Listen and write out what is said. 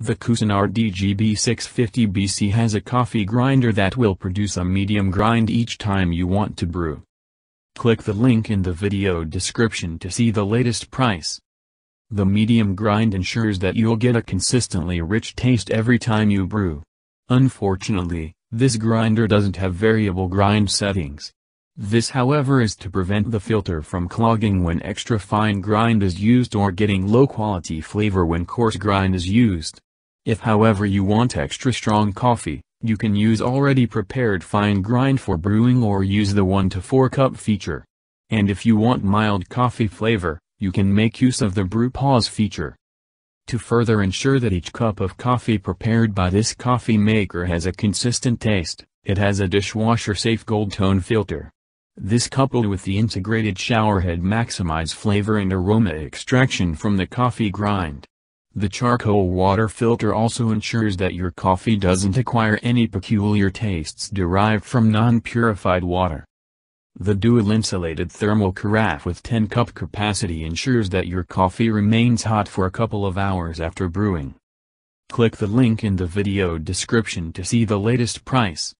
The Cuisinart DGB650BC has a coffee grinder that will produce a medium grind each time you want to brew. Click the link in the video description to see the latest price. The medium grind ensures that you'll get a consistently rich taste every time you brew. Unfortunately, this grinder doesn't have variable grind settings. This however is to prevent the filter from clogging when extra fine grind is used or getting low quality flavor when coarse grind is used. If however you want extra strong coffee, you can use already prepared fine grind for brewing or use the 1 to 4 cup feature. And if you want mild coffee flavor, you can make use of the brew pause feature. To further ensure that each cup of coffee prepared by this coffee maker has a consistent taste, it has a dishwasher-safe gold tone filter. This coupled with the integrated showerhead maximize flavor and aroma extraction from the coffee grind. The charcoal water filter also ensures that your coffee doesn't acquire any peculiar tastes derived from non-purified water. The dual insulated thermal carafe with 10 cup capacity ensures that your coffee remains hot for a couple of hours after brewing. Click the link in the video description to see the latest price.